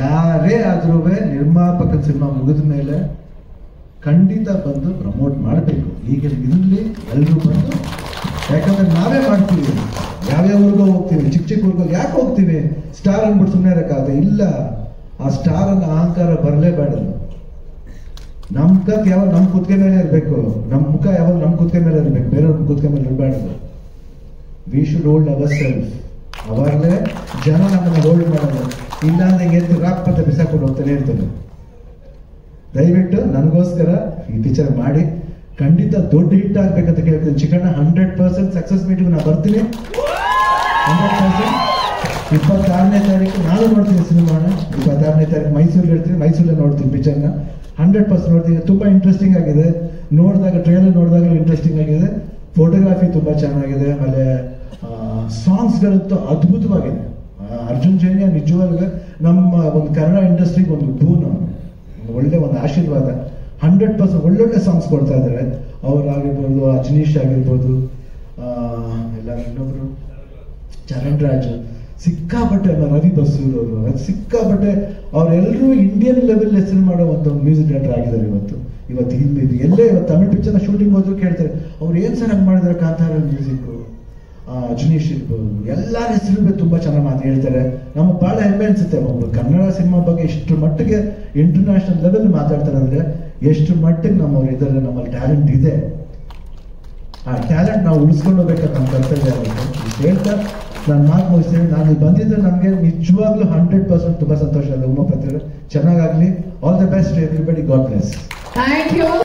ಯಾರೇ ಆದ್ರೂ ನಿರ್ಮಾಪಕ ಸಿನಿಮಾ ಮುಗಿದ ಮೇಲೆ ಖಂಡಿತ ಬಂದು ಪ್ರಮೋಟ್ ಮಾಡಬೇಕು. ಈಗ ಇಲ್ಲಿ ಎಲ್ಲರೂ ಬಂದು, ಯಾಕಂದ್ರೆ ನಾವೇ ಮಾಡ್ತೀವಿ. ಯಾವ್ಯಾವ ಊರಿಗೋ ಹೋಗ್ತೀವಿ, ಚಿಕ್ಕ ಚಿಕ್ಕ ಊರಿಗೋ ಯಾಕೆ ಹೋಗ್ತೀವಿ? ಸ್ಟಾರ್ ಅಂದ್ಬಿಟ್ಟು ಸುಮ್ಮನೆ ಇರೋಕ್ಕಾಗತ್ತೆ ಇಲ್ಲ, ಆ ಸ್ಟಾರ್ ಅನ್ನ ಅಹಂಕಾರ ಬರಲೇಬಾರದು ನಮ್ ಕತ್ ಯಾವಾಗ ನಮ್ ಕುತ್ತಿಗೆ ಮೇಲೆ ಇರಬೇಕು. ನಮ್ ಮುಖ ಯಾವಾಗ ನಮ್ ಕುತ್ತಿಗೆ ಮೇಲೆ ಇರಬೇಕು. ಬೇರೆಯವ್ರ ಕುತ್ತಿಗೆ ಮೇಲೆ ಇರಬಾರ್ದು we should hold our self ಅವಾಗಲೇ ಜನ ನಮ್ಮನ್ನು ಹೋಲ್ಡ್ ಮಾಡೋದು. ಇಲ್ಲ ಅಂದ್ರೆ ಎದ್ದು ರಾಕ್ ಪತ್ತೆ ಬಿಸಾಕೊಂಡು ಅಂತ ಇರ್ತಾರೆ ದಯವಿಟ್ಟು ನನಗೋಸ್ಕರ ಈ ಟೀಚರ್ ಮಾಡಿ. ಖಂಡಿತ ದೊಡ್ಡ ಹಿಟ್ ಆಗ್ಬೇಕಂತ ಕೇಳ್ತೀನಿ. Chikkanna hundred percent success meeting ನಾನು ಬರ್ತೀನಿ. ಇಪ್ಪತ್ತಾರನೇ ತಾರೀಕು ನಾನು ನೋಡ್ತೀನಿ ಸಿನಿಮಾನ ಇಪ್ಪತ್ತಾರನೇ ತಾರೀಕು ಮೈಸೂರಿಗೆ ಹೇಳ್ತೀನಿ ಮೈಸೂರಲ್ಲಿ ನೋಡ್ತೀನಿ ಪಿಕ್ಚರ್ನ ಹಂಡ್ರೆಡ್ ಪರ್ಸೆಂಟ್ ನೋಡ್ತೀನಿ. ತುಂಬಾ ಇಂಟ್ರೆಸ್ಟಿಂಗ್ ಆಗಿದೆ. ನೋಡಿದಾಗ ಟ್ರೈಲರ್ ನೋಡಿದಾಗ ಇಂಟ್ರೆಸ್ಟಿಂಗ್ ಆಗಿದೆ. ಫೋಟೋಗ್ರಾಫಿ ತುಂಬಾ ಚೆನ್ನಾಗಿದೆ. ಆಮೇಲೆ ಸಾಂಗ್ಸ್ಗಳಂತೂ ಅದ್ಭುತವಾಗಿದೆ. ಅರ್ಜುನ್ ಜೈನ್ಯ ನಿಜವಾಗ ನಮ್ಮ ಒಂದು ಕನ್ನಡ ಇಂಡಸ್ಟ್ರಿಗೆ ಒಂದು ಬೂನ್ ಒಳ್ಳೆ ಒಂದು ಆಶೀರ್ವಾದ. ಹಂಡ್ರೆಡ್ ಪರ್ಸೆಂಟ್ ಒಳ್ಳೊಳ್ಳೆ ಸಾಂಗ್ಸ್ ಕೊಡ್ತಾ ಇದ್ದಾರೆ. ಅವರಾಗಿರ್ಬೋದು ಅಜನೀಶ್ ಆಗಿರ್ಬೋದು ಆ, ಎಲ್ಲ ಇನ್ನೊಬ್ರು. ಚರಣ್ ರಾಜ್ ಸಿಕ್ಕಾಪಟ್ಟೆ ಅಲ್ಲ ರವಿ ಬಸೂರ್ ಅವರು ಅದು ಸಿಕ್ಕಾಪಟ್ಟೆ ಅವರೆಲ್ಲರೂ ಇಂಡಿಯನ್ ಲೆವೆಲ್ ಹೆಸರು ಮಾಡೋ ಒಂದು ಮ್ಯೂಸಿಕ್ ಡೈರೆಕ್ಟರ್ ಆಗಿದ್ದಾರೆ ಇವತ್ತು. ಇವತ್ತು ಹಿಂದಿ ಎಲ್ಲೇ ಇವತ್ತು ತಮಿಳ್ ಪಿಕ್ಚರ್ನ ಶೂಟಿಂಗ್ ಹೋದ್ರು ಕೇಳ್ತಾರೆ ಅವ್ರು ಏನು ಸರ್ ಹಂಗೆ ಮಾಡಿದಾರೆ ಕಾಂತಾರ ಮ್ಯೂಸಿಕ್ ಅಜನೀಶ್ ಇರ್ಬೋದು ಎಲ್ಲರ ಹೆಸರು ತುಂಬಾ ಚೆನ್ನಾಗಿ ಮಾತು ಹೇಳ್ತಾರೆ. ನಮಗೆ ಬಹಳ ಹೆಮ್ಮೆ ಅನ್ಸುತ್ತೆ ಒಬ್ಬರು ಕನ್ನಡ ಸಿನಿಮಾ ಬಗ್ಗೆ ಎಷ್ಟು ಮಟ್ಟಿಗೆ ಇಂಟರ್ನ್ಯಾಷನಲ್ ಲೆವೆಲ್ ಮಾತಾಡ್ತಾರೆ ಅಂದ್ರೆ ಎಷ್ಟು ಮಟ್ಟಿಗೆ ನಮ್ಮ ಇದರಲ್ಲಿ ನಮ್ಮಲ್ಲಿ ಟ್ಯಾಲೆಂಟ್ ಇದೆ. ಆ ಟ್ಯಾಲೆಂಟ್ ನಾವು ಉಳಿಸ್ಕೊಂಡೋಗ್ಬೇಕಂತ ನಮ್ಮ ಕರ್ತವ್ಯ ಹೇಳ್ತಾ, ನಾನು ಮಾತು ಮುಗಿಸ್ತೇನೆ. ನಾನು ಇಲ್ಲಿ ಬಂದಿದ್ದರೆ ನಮಗೆ ನಿಜವಾಗ್ಲೂ ಹಂಡ್ರೆಡ್ ಪರ್ಸೆಂಟ್ ತುಂಬಾ ಸಂತೋಷ. ಇದೆ Umapathi ಚೆನ್ನಾಗಾಗ್ಲಿ. All the best everybody God bless thank you